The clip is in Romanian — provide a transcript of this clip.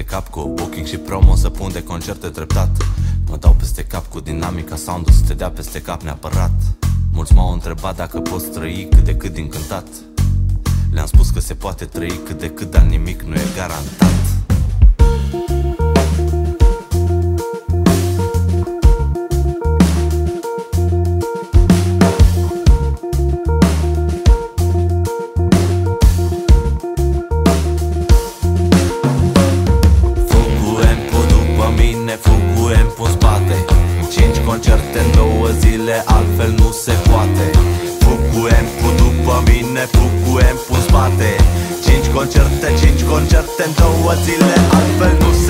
peste cap cu booking și promo Să pun de concerte treptat Mă dau peste cap cu dinamica sound să te dea peste cap neapărat. Mulți m-au întrebat dacă poți trăi cât de cât din cântat. Le-am spus că se poate trăi cât de cât, dar nimic nu e garantat. Mine, fug cu empu în spate Cinci concerte în două zile, altfel nu se poate. Fug cu empu după mine, fug cu empu în spate Cinci concerte, cinci concerte în două zile, altfel nu se hai